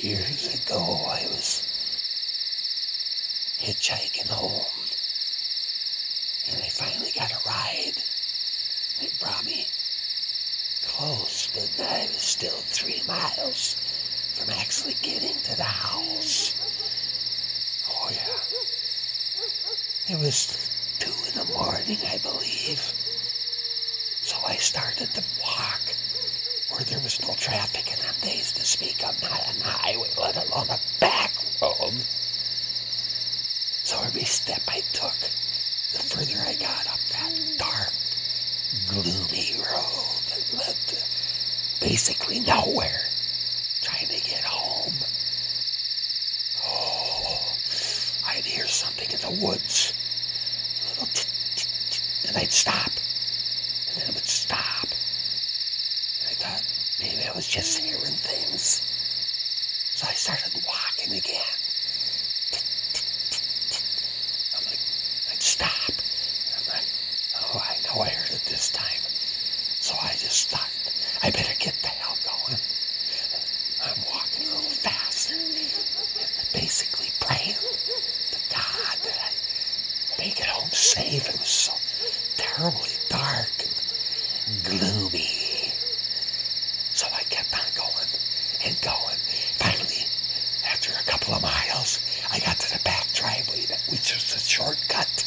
Years ago, I was hitchhiking home, and I finally got a ride. It brought me close, but I was still three miles from actually getting to the house. Oh, yeah. It was two in the morning, I believe. So I started to walk where there was no traffic in them days to speak of, not on highway, let alone a back road. So every step I took, the further I got up that dark, gloomy road that led to basically nowhere, trying to get home. Oh, I'd hear something in the woods. And I'd stop. And then it would stop. I thought maybe I was just hearing things. So I started walking again. I'm like, I'd stop. I'm like, oh, I know I heard it this time. So I just thought, I better get the hell going. I'm walking a little faster. Basically praying to God that I make it home safe. It was so terribly dark and gloomy. So I kept on going and going. Finally, after a couple of miles, I got to the back driveway, that- which was a shortcut.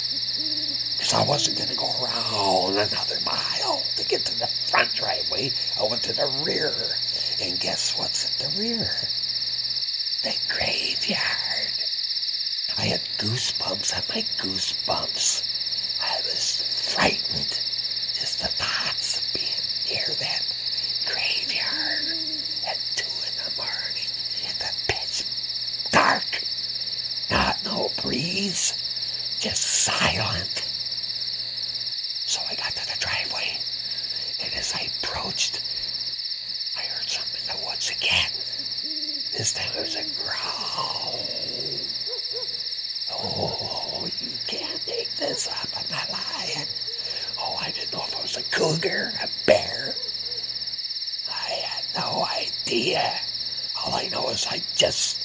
Because I wasn't going to go around another mile to get to the front driveway. I went to the rear. And guess what's at the rear? The graveyard. I had goosebumps on my goosebumps. I was frightened. Just the thoughts of being near that graveyard at two in the morning in the pitch dark. Not breeze, just silent. So I got to the driveway, and as I approached, I heard something in the woods again. This time it was a growl. Oh, you can't make this up. I'm not lying. Oh, I didn't know if it was a cougar, a bear. I had no idea. All I know is I just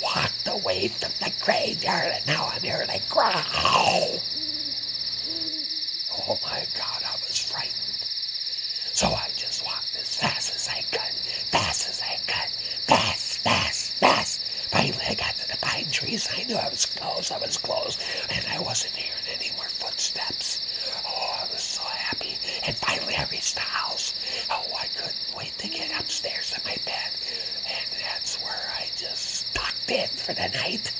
walked away from the graveyard and now I'm hearing a growl. Oh my God, I was frightened. So I just walked as fast as I could, fast as I could, fast, fast, fast. Finally, I got to the pine trees. I knew I was close. I was close, and I wasn't hearing any more footsteps. Oh, I was so happy. And finally, I reached the house. Oh, I couldn't wait to get upstairs in my bed, and that's where I in for the night.